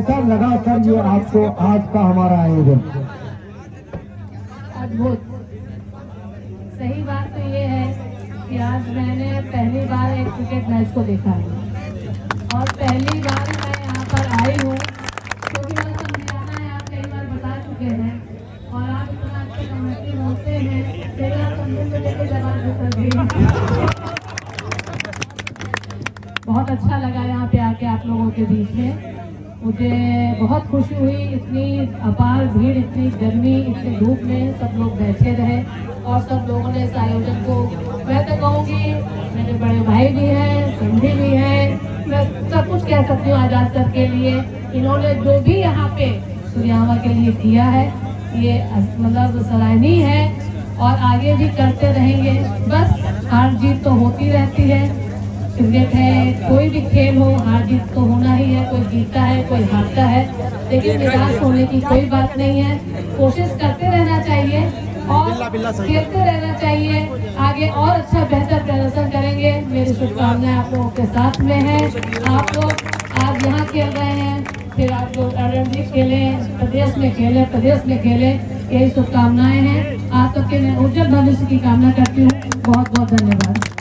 ऐसा लगा कर ये आपको आज का हमारा आयोजन। अद्भुत। सही बात तो ये है कि आज मैंने पहली बार एक क्रिकेट मैच को देखा है। और पहली बार मैं यहाँ पर आई हूँ क्योंकि मेरा समझाना है, आप कई बार बता चुके हैं। और आप इतना अच्छे कमेटी होते हैं तेरह पंद्रह में लेके जवाब बहुत अच्छा लगा यहाँ पे आके आप लोगों के बीच में। मुझे बहुत खुशी हुई, इतनी अपार भीड़, इतनी गर्मी, इतनी धूप में सब लोग बैठे रहे और सब लोगों ने इस आयोजन को, मैं तो कहूँगी, मेरे बड़े भाई भी हैं समझी भी हैं, मैं सब कुछ कह सकती हूँ आज़ाद सर के लिए। इन्होंने जो भी यहाँ पे सूर्यामा के लिए किया है, ये मतलब सराहनीय है और आगे भी करते रहेंगे। बस हार जीत तो होती रहती है। क्रिकेट है। कोई भी खेल हो हार जीत तो होना ही है। कोई जीतता है कोई हारता है। लेकिन निराश होने की कोई बात नहीं है। कोशिश करते रहना चाहिए और खेलते रहना चाहिए। आगे और अच्छा बेहतर प्रदर्शन करेंगे। मेरी शुभकामनाएँ आप लोगों के साथ में है। आप लोग आज यहाँ खेल रहे हैं। फिर आप लोग रणजी खेले प्रदेश में खेले प्रदेश में खेले। यही शुभकामनाएँ हैं। आप सबके मैं उज्जवल भविष्य की कामना करती हूँ। बहुत बहुत धन्यवाद।